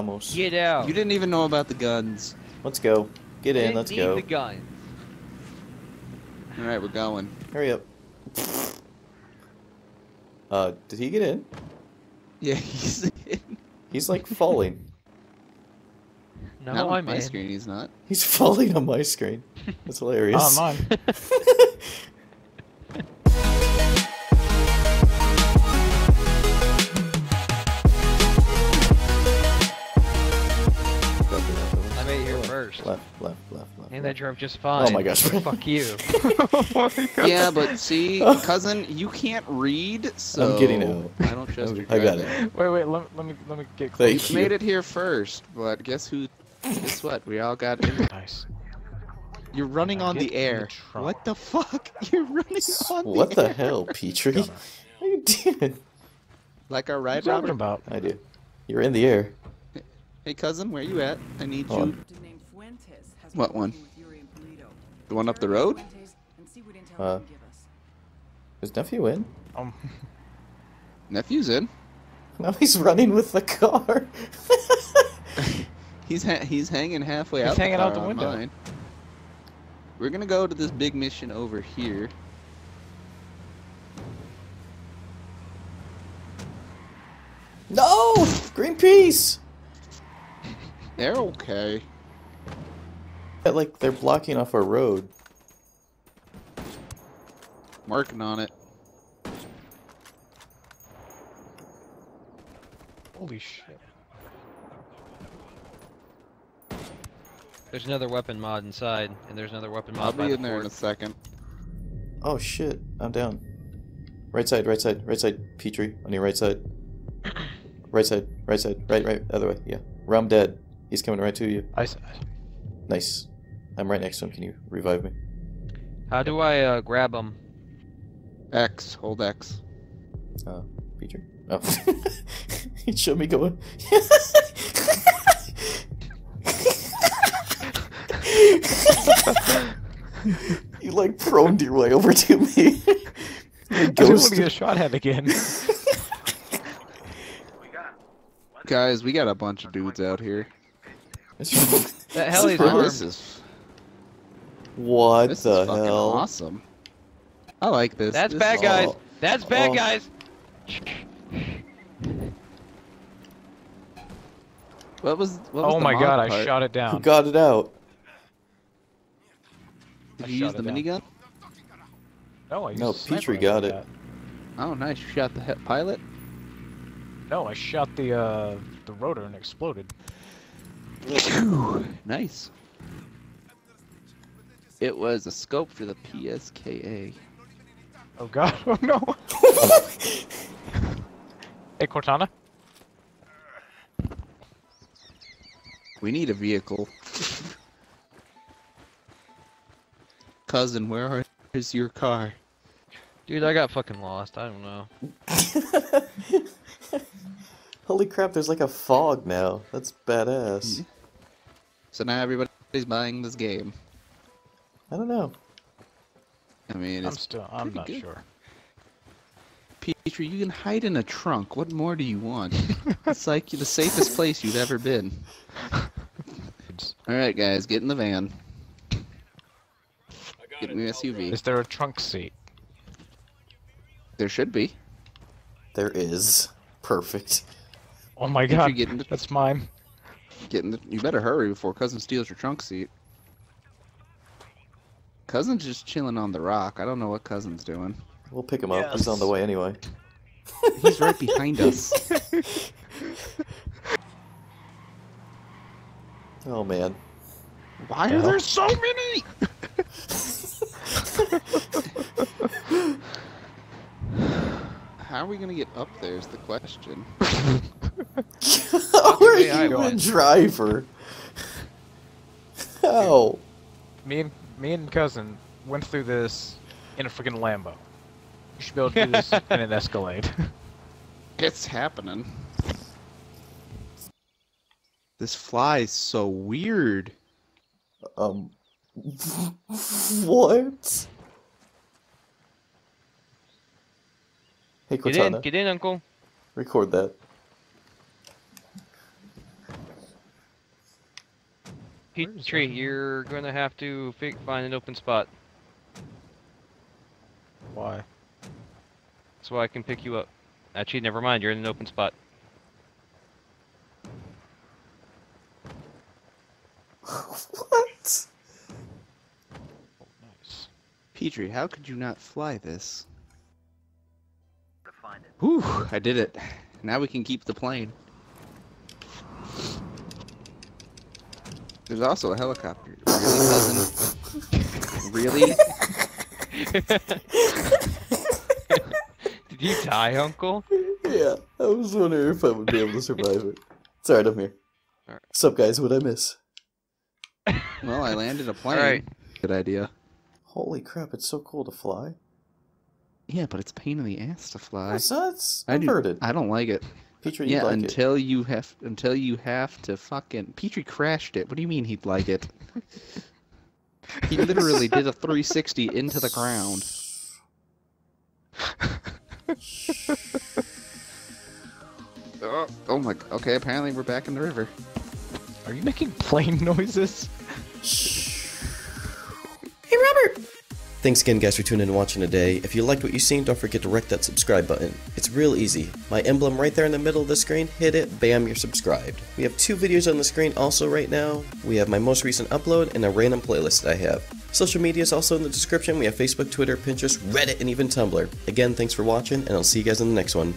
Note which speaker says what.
Speaker 1: Almost.
Speaker 2: Get out.
Speaker 3: You didn't even know about the guns.
Speaker 1: Let's go. Get in.
Speaker 2: Didn't
Speaker 1: Let's
Speaker 2: need
Speaker 1: go.
Speaker 2: the gun.
Speaker 3: All right, we're going.
Speaker 1: Hurry up. Uh, did he get in?
Speaker 3: Yeah, he's in.
Speaker 1: He's like falling.
Speaker 2: No,
Speaker 3: not on
Speaker 2: I'm
Speaker 3: my
Speaker 2: in.
Speaker 3: screen. He's not.
Speaker 1: He's falling on my screen. That's hilarious.
Speaker 4: Oh, mine.
Speaker 1: Left, left, left, left.
Speaker 2: And I
Speaker 1: left.
Speaker 2: drove just fine.
Speaker 1: Oh my gosh.
Speaker 2: Fuck you.
Speaker 3: Oh yeah, but see, oh. cousin, you can't read, so I'm
Speaker 1: getting it.
Speaker 3: I don't trust your
Speaker 1: I got it.
Speaker 4: Wait, wait, let, let me let me get close.
Speaker 1: Thank
Speaker 3: You
Speaker 1: you.
Speaker 3: made it here first, but guess who? Guess what? We all got in.
Speaker 4: Nice.
Speaker 3: You're running on the
Speaker 4: in the
Speaker 3: air. what the fuck? You're running on
Speaker 1: What
Speaker 3: the
Speaker 1: the
Speaker 3: air.
Speaker 1: hell, Petrie?
Speaker 4: Gunner.
Speaker 1: What are you doing?
Speaker 3: Like our
Speaker 4: What
Speaker 3: ride,
Speaker 4: you talking
Speaker 3: Robert?
Speaker 4: about?
Speaker 1: I do. You're in the air.
Speaker 3: Hey, cousin, where you at? I need
Speaker 1: Hold
Speaker 3: you.
Speaker 1: on.
Speaker 5: Named Fuentes has
Speaker 3: What one?
Speaker 5: working with Yuri and Polito.
Speaker 3: The one up the road?
Speaker 5: Fuentes and see what intel
Speaker 1: Uh,
Speaker 5: he can give us.
Speaker 1: Is nephew in?
Speaker 4: Um,
Speaker 3: Nephew's in.
Speaker 1: No, he's running with the car.
Speaker 3: He's ha- he's hanging halfway
Speaker 4: He's
Speaker 3: out.
Speaker 4: He's hanging
Speaker 3: the
Speaker 4: out the window.
Speaker 3: mine. We're gonna go to this big mission over here.
Speaker 1: no! Greenpeace!
Speaker 3: They're okay.
Speaker 1: Yeah, Like, they're blocking off our road.
Speaker 3: Working on it.
Speaker 4: holy shit.
Speaker 2: There's another weapon mod inside, and there's another weapon mod
Speaker 3: I'll
Speaker 2: by
Speaker 3: be
Speaker 2: the
Speaker 3: in there in a second.
Speaker 1: Oh shit, I'm down. Right side, right side, right side, Petrie, on your right side. Right side, right side, right, right, other way, yeah. Rum dead. He's coming right to you.
Speaker 4: I, I, s-
Speaker 1: Nice. I'm right next to him. Can you revive me?
Speaker 2: How do I uh, grab him?
Speaker 3: X, hold X.
Speaker 1: Uh, Petrie? Oh. he showed me going. you like proned your way over to me. You
Speaker 4: I just want to get a shot at again.
Speaker 3: Guys, we got a bunch of dudes out here.
Speaker 2: That heli's
Speaker 1: Really?
Speaker 2: armed.
Speaker 3: This is
Speaker 1: what
Speaker 3: this
Speaker 1: the
Speaker 3: is fucking
Speaker 1: hell?
Speaker 3: awesome. I like this.
Speaker 2: That's
Speaker 3: This
Speaker 2: bad guys.
Speaker 1: Oh.
Speaker 2: That's bad
Speaker 1: Oh.
Speaker 2: guys.
Speaker 3: What was? What was
Speaker 4: oh
Speaker 3: the
Speaker 4: my
Speaker 3: mod
Speaker 4: god, I shot it
Speaker 1: Who
Speaker 4: down.
Speaker 1: got it out?
Speaker 3: Did
Speaker 4: I
Speaker 3: you use the minigun?
Speaker 4: No, I used
Speaker 1: No, Petrie got it.
Speaker 4: that.
Speaker 3: Oh, nice. You shot the he- pilot.
Speaker 4: No, I shot the uh the rotor and exploded.
Speaker 3: nice. It was a scope for the PSKA.
Speaker 4: Oh god, oh no. hey Cortana.
Speaker 3: We need a vehicle. Cousin, where are, is your car?
Speaker 2: Dude, I got fucking lost. I don't know.
Speaker 1: Holy crap, there's like a fog now. That's badass.
Speaker 3: So now everybody's buying this game.
Speaker 1: I don't know.
Speaker 3: I mean,
Speaker 4: I'm still I'm not
Speaker 3: good.
Speaker 4: sure.
Speaker 3: Petrie, you can hide in a trunk. What more do you want? it's like the safest place you've ever been. All right, guys, get in the van. Get in the SUV.
Speaker 4: Is there a trunk seat?
Speaker 3: There should be.
Speaker 1: There is. Perfect.
Speaker 4: Oh my
Speaker 3: Petrie,
Speaker 4: god,
Speaker 3: get in the
Speaker 4: that's mine.
Speaker 3: get in the. You better hurry before cousin steals your trunk seat. Cousin's just chilling on the rock. I don't know what cousin's doing.
Speaker 1: We'll pick him up. He's on the way anyway.
Speaker 3: He's right behind us.
Speaker 1: Oh man.
Speaker 3: Why
Speaker 4: Yeah.
Speaker 3: are there so many? How are we gonna get up there is the question.
Speaker 1: How are
Speaker 2: I
Speaker 1: you a
Speaker 2: went.
Speaker 1: driver? How?
Speaker 4: Me and me and cousin went through this in a freaking Lambo. You should be able to do this in an Escalade.
Speaker 3: It's happening. This fly is so weird.
Speaker 1: Um. What? Hey
Speaker 2: Get in,
Speaker 1: Cortana,
Speaker 2: get in, Uncle.
Speaker 1: record that.
Speaker 4: Where is
Speaker 2: Petrie, you're gonna have to find an open spot
Speaker 4: Why?
Speaker 2: so I can pick you up. Actually, never mind. You're in an open spot.
Speaker 6: what?
Speaker 4: Oh, nice.
Speaker 3: Petrie, how could you not fly this? Whew, I did it. Now we can keep the plane. There's also a helicopter. Really, cousin? really?
Speaker 2: Did you die, Uncle?
Speaker 6: Yeah, I was wondering if I would be able to survive it. It's alright, I'm here.
Speaker 2: Alright.
Speaker 6: What's up, guys? What'd I miss?
Speaker 3: Well, I landed a plane.
Speaker 2: Alright.
Speaker 3: Good idea.
Speaker 6: Holy crap, it's so cool to fly.
Speaker 3: Yeah, but it's a pain in the ass to fly.
Speaker 6: It's, it's
Speaker 3: I do-
Speaker 6: inverted.
Speaker 3: I don't like it.
Speaker 6: Petrie,
Speaker 3: yeah,
Speaker 6: like it.
Speaker 3: until you have until you have to fucking Petrie crashed it. What do you mean he'd like it? he literally did a 360 into the ground. Oh, oh my. Okay, apparently we're back in the river.
Speaker 4: Are you making plane noises?
Speaker 6: Thanks again, guys, for tuning in and watching today. If you liked what you've seen, don't forget to wreck that subscribe button. It's real easy. My emblem right there in the middle of the screen, hit it, bam, you're subscribed. We have two videos on the screen also right now. We have my most recent upload and a random playlist that I have. Social media is also in the description. We have Facebook, Twitter, Pinterest, Reddit, and even Tumblr. Again, thanks for watching, and I'll see you guys in the next one.